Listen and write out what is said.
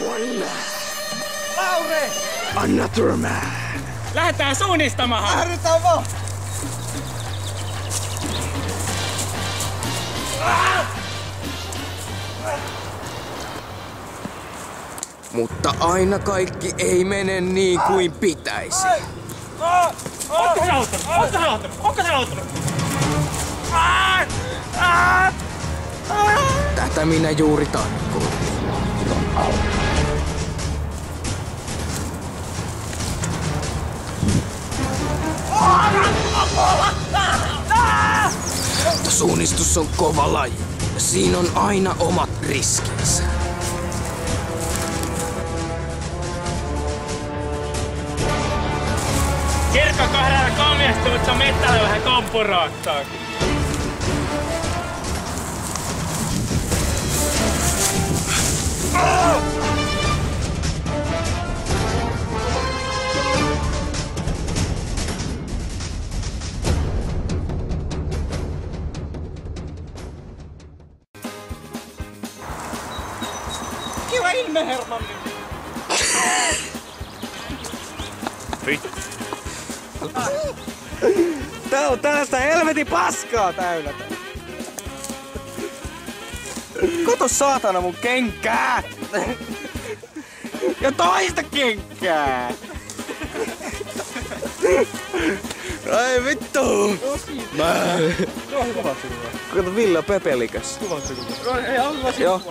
One man. Laure! Another man. Lähdetään suunnistamaan! Lähdetään vaan! Mutta aina kaikki ei mene niin kuin pitäisi. Onko se auttanut? Onko se auttanut? Onko se auttanut? Tätä minä juuri tarkoitin. Suunnistus on kova laji. Siinä on aina omat riskinsä. Kirkko kohdalla kalmiastuu, mutta mettällä vähän kompuroittaa. Ilme, Hermanni. Tää on tällaista helvetin paskaa täynnä. Kato saatana mun kenkää! Ja toista kenkää! Ai vittu! Mä... Kato Villa Pepelikäs. Joo.